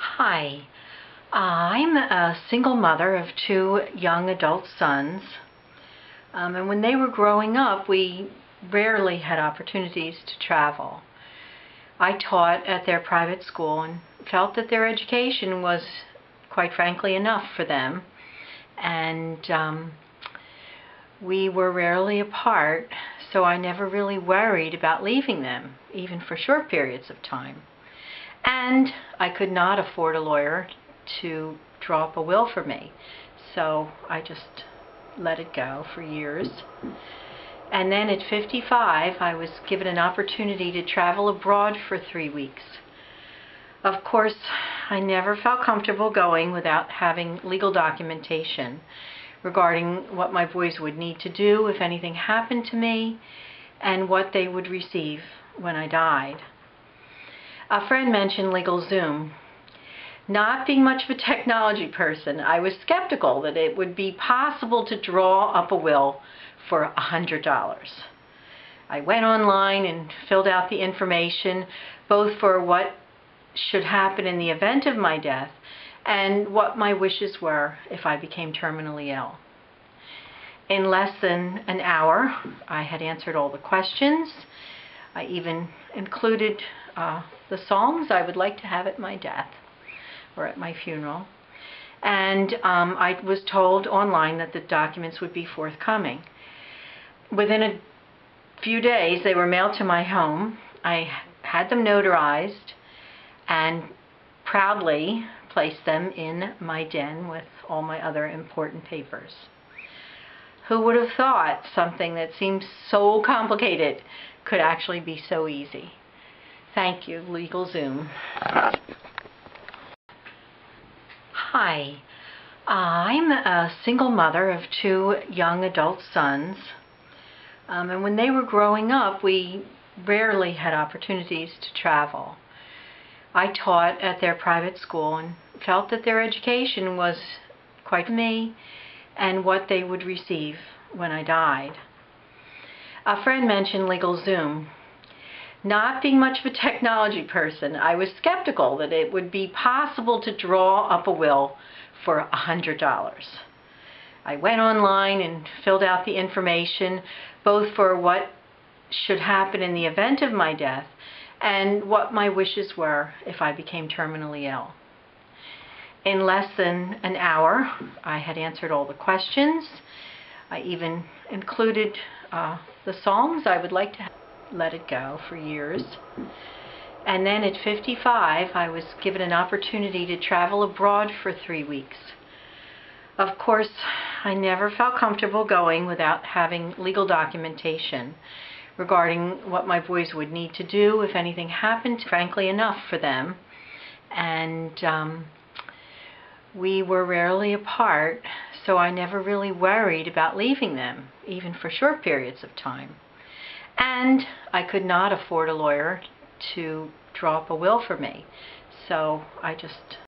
Hi, I'm a single mother of two young adult sons. Um, and when they were growing up, we rarely had opportunities to travel. I taught at their private school and felt that their education was, quite frankly, enough for them. And um, we were rarely apart, so I never really worried about leaving them, even for short periods of time. And I could not afford a lawyer to draw up a will for me. So I just let it go for years. And then at 55, I was given an opportunity to travel abroad for three weeks. Of course, I never felt comfortable going without having legal documentation regarding what my boys would need to do if anything happened to me and what they would receive when I died. A friend mentioned LegalZoom. Not being much of a technology person, I was skeptical that it would be possible to draw up a will for $100. I went online and filled out the information both for what should happen in the event of my death and what my wishes were if I became terminally ill. In less than an hour, I had answered all the questions. I even included uh, the songs I would like to have at my death or at my funeral. And um, I was told online that the documents would be forthcoming. Within a few days, they were mailed to my home. I had them notarized and proudly placed them in my den with all my other important papers. Who would have thought something that seems so complicated could actually be so easy? Thank you, LegalZoom. Hi, I'm a single mother of two young adult sons. Um, and when they were growing up, we rarely had opportunities to travel. I taught at their private school and felt that their education was quite me and what they would receive when I died. A friend mentioned LegalZoom. Not being much of a technology person, I was skeptical that it would be possible to draw up a will for a $100. I went online and filled out the information both for what should happen in the event of my death and what my wishes were if I became terminally ill. In less than an hour, I had answered all the questions. I even included uh, the songs I would like to let it go for years. And then at 55, I was given an opportunity to travel abroad for three weeks. Of course, I never felt comfortable going without having legal documentation regarding what my boys would need to do if anything happened, frankly enough for them. And um, we were rarely apart, so I never really worried about leaving them, even for short periods of time. And I could not afford a lawyer to draw up a will for me. So I just